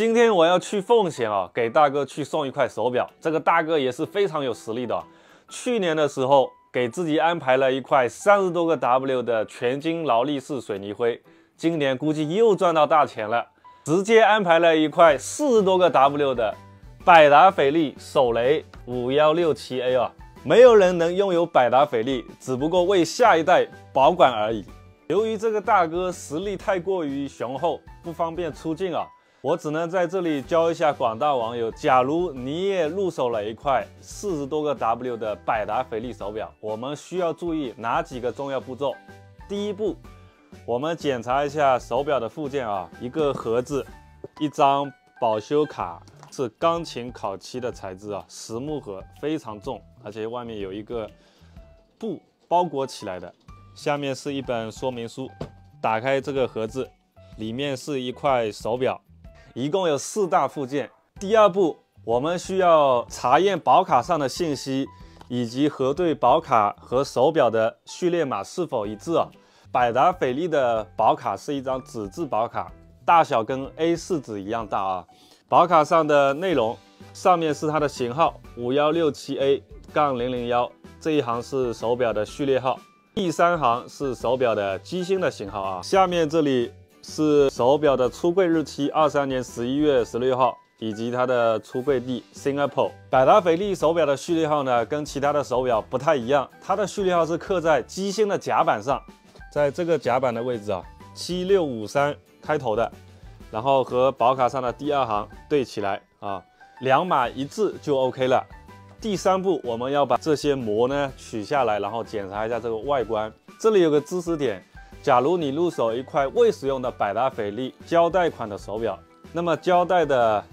今天我要去奉贤啊，给大哥去送一块手表。这个大哥也是非常有实力的。去年的时候，给自己安排了一块三十多个 W 的全金劳力士水泥灰，今年估计又赚到大钱了。直接安排了一块四十多个 W 的百达翡丽手雷五幺六七 A 啊，没有人能拥有百达翡丽，只不过为下一代保管而已。由于这个大哥实力太过于雄厚，不方便出镜啊。我只能在这里教一下广大网友，假如你也入手了一块四十多个 W 的百达翡丽手表，我们需要注意哪几个重要步骤？第一步，我们检查一下手表的附件啊，一个盒子，一张保修卡，是钢琴烤漆的材质啊，实木盒，非常重，而且外面有一个布包裹起来的，下面是一本说明书，打开这个盒子，里面是一块手表。一共有四大附件。第二步，我们需要查验保卡上的信息，以及核对保卡和手表的序列码是否一致啊。百达翡丽的保卡是一张纸质保卡，大小跟 A4 纸一样大啊。保卡上的内容，上面是它的型号五幺六七 A 杠零零幺，这一行是手表的序列号，第三行是手表的机芯的型号啊。下面这里。是手表的出柜日期，二三年十一月十六号，以及它的出柜地 Singapore。百达翡丽手表的序列号呢，跟其他的手表不太一样，它的序列号是刻在机芯的甲板上，在这个甲板的位置啊，七六五三开头的，然后和保卡上的第二行对起来啊，两码一致就 OK 了。第三步，我们要把这些膜呢取下来，然后检查一下这个外观。这里有个知识点。假如你入手一块未使用的百达翡丽胶带款的手表，那么胶带的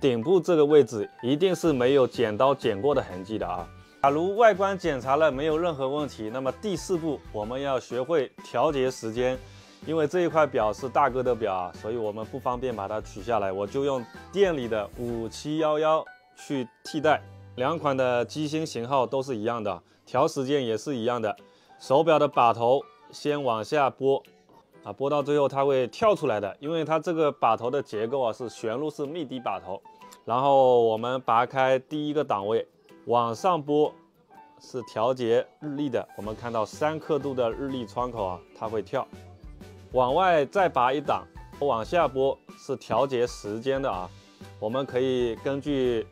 顶部这个位置一定是没有剪刀剪过的痕迹的啊。假如外观检查了没有任何问题，那么第四步我们要学会调节时间，因为这一块表是大哥的表啊，所以我们不方便把它取下来，我就用店里的五七幺幺去替代。两款的机芯型号都是一样的，调时间也是一样的，手表的把头。先往下拨，啊，拨到最后它会跳出来的，因为它这个把头的结构啊是旋入式密底把头。然后我们拔开第一个档位，往上拨是调节日历的，我们看到三刻度的日历窗口啊，它会跳。往外再拔一档，往下拨是调节时间的啊，我们可以根据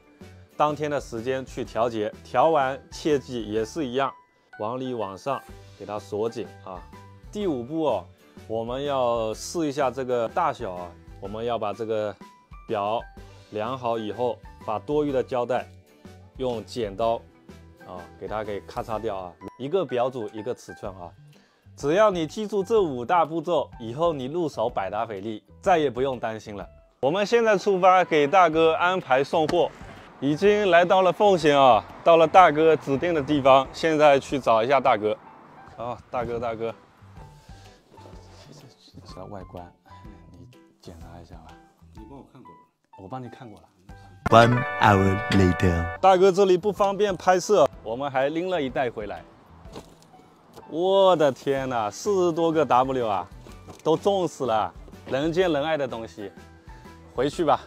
当天的时间去调节，调完切记也是一样，往里往上。给它锁紧啊！第五步哦，我们要试一下这个大小啊。我们要把这个表量好以后，把多余的胶带用剪刀啊，给它给咔嚓掉啊。一个表组一个尺寸啊。只要你记住这五大步骤，以后你入手百达翡丽再也不用担心了。我们现在出发，给大哥安排送货，已经来到了奉贤啊，到了大哥指定的地方，现在去找一下大哥。好，大哥，大哥，这外观你检查一下吧。你帮我看过了，我帮你看过了。One hour later，大哥这里不方便拍摄，我们还拎了一袋回来。我的天哪，四十多个 W 啊，都重死了，人见人爱的东西，回去吧。